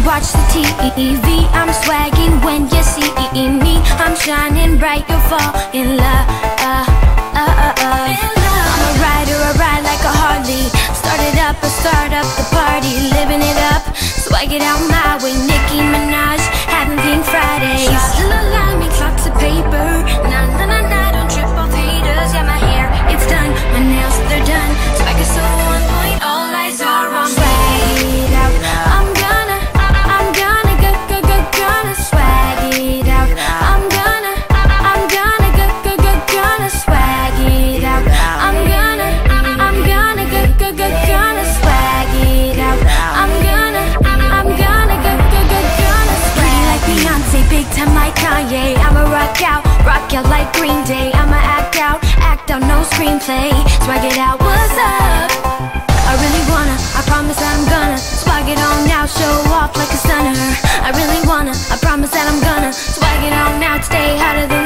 TV. I'm swagging when you see me. I'm shining bright, you'll fall in love. Uh, uh, uh, uh. I'm a rider, I ride like a Harley. Started up, I start up the party, living it up. Swag it out my way, Nicki Minaj, out like Green Day. I'ma act out, act out, no screenplay. Swag it out, what's up? I really wanna, I promise that I'm gonna Swag it on now, show off like a stunner. I really wanna, I promise that I'm gonna Swag it on now, stay out of the